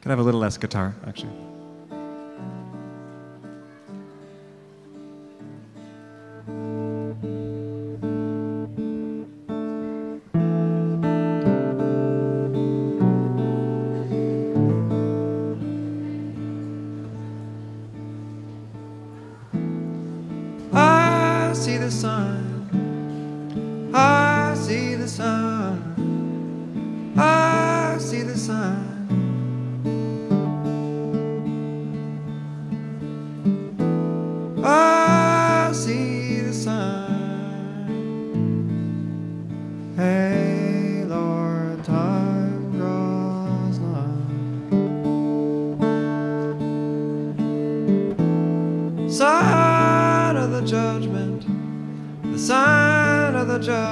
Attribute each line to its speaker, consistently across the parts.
Speaker 1: Could I have a little less guitar, actually? I see the sun. I see the sun. Sign of the judgment,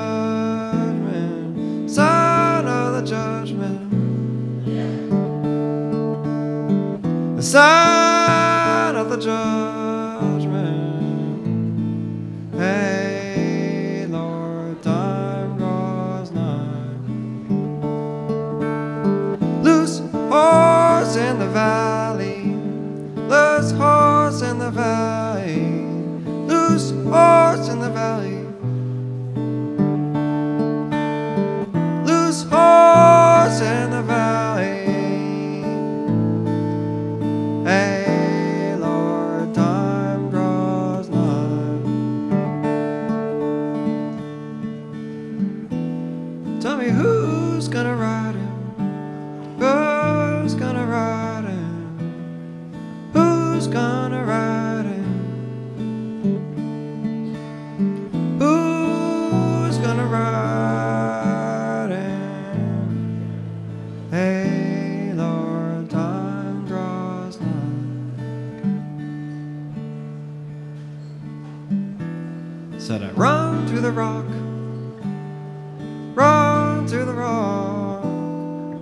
Speaker 1: sign of the judgment, the sign of the judgment. Hey, Lord, time draws nigh. Loose horse in the valley, the valley, loose horse in the valley. Hey, Lord, time draws nigh. Tell me who's gonna ride him? Who's gonna ride him? Who's gonna ride him? Hey, Lord, time draws nigh. Said I run to the rock, run to the rock,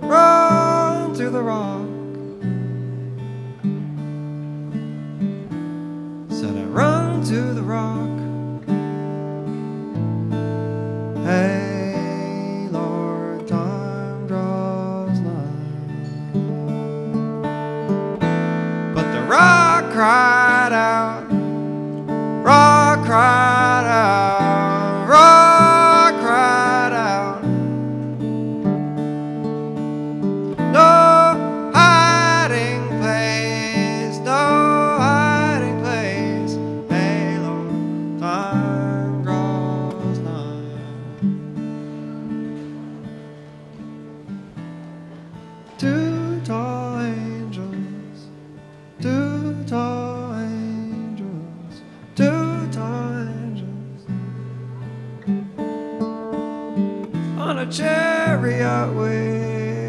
Speaker 1: run to the rock. Said I run to the rock. Hey, cried out, rock cried out, rock cried out. No hiding place, no hiding place. Hey, Lord, time draws nigh. On a chariot wing.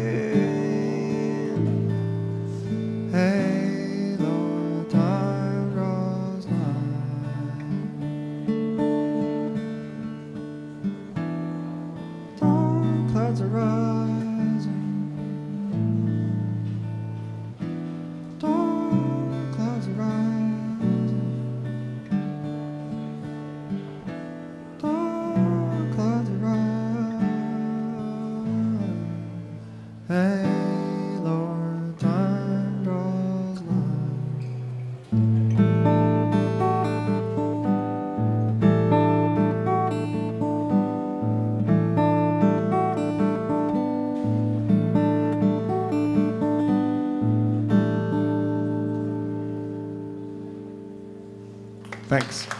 Speaker 1: Hey, Lord, time draws nigh. Thanks.